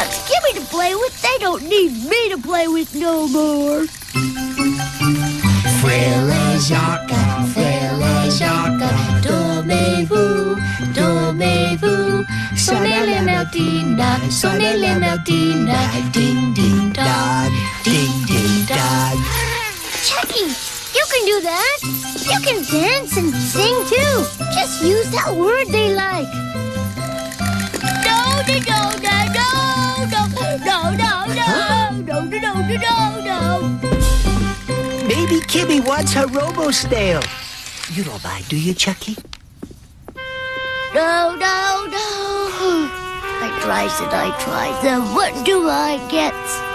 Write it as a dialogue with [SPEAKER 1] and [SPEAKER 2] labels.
[SPEAKER 1] got Skibby to play with, they don't need me to play with no more.
[SPEAKER 2] Frère Jacques, Frelejaca, dormez-vous, dormez-vous. Sonnez les matines, sonnez les matines, ding ding dong, ding ding dong.
[SPEAKER 1] Chuckie, you can do that. You can dance and sing too. Just use that word they like. No, no, no, no, no.
[SPEAKER 3] Maybe Kimi wants her robo snail. You don't mind, do you, Chuckie?
[SPEAKER 1] No, no, no. I tries and I tries, and what do I get?